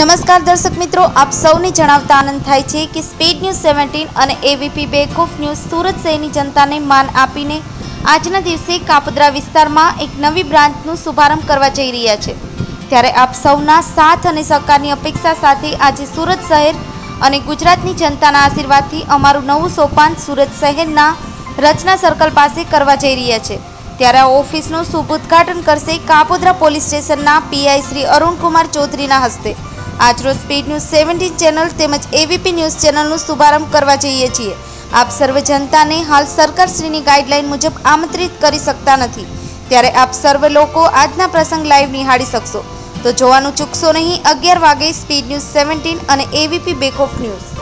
નમસ્કાર દર્શક મિત્રો, આપ સૌને જણાવતા આનંદ થાય છે કે સ્પીડ ન્યૂઝ સેવન્ટીન અને AVP back off news Surat શહેરની જનતાને માન આપીને આજના દિવસે કાપદરા વિસ્તારમાં એક નવી બ્રાન્ચનું શુભારંભ કરવા જઈ રહ્યા છે. ત્યારે આપ સૌના સાથ અને સહકારની અપેક્ષા સાથે આજે સુરત શહેર અને ગુજરાતની જનતાના આશીર્વાદથી અમારું નવું સોપાન સુરત શહેરના રચના સર્કલ પાસે કરવા જઈ રહ્યા છે. ત્યારે આ ઓફિસનું શુભ ઉદ્ઘાટન કરશે કાપોદ્રા પોલીસ સ્ટેશનના પીઆઈ શ્રી અરુણકુમાર ચૌધરીના હસ્તે. આજરોજ સ્પીડ ન્યૂઝ સેવન્ટીન ચેનલ તેમજ એવીપી ન્યૂઝ ચેનલનું શુભારંભ કરવા જઈએ છીએ. આપ સર્વ જનતાને હાલ સરકારશ્રીની ગાઈડલાઈન મુજબ આમંત્રિત કરી શકતા નથી. ત્યારે આપ સર્વ લોકો આજના પ્રસંગ લાઈવ નિહાળી શકશો. તો જોવાનું ચૂકશો નહીં, અગિયાર વાગે સ્પીડ ન્યૂઝ સેવન્ટીન અને એવીપી બેક ઓફ ન્યૂઝ.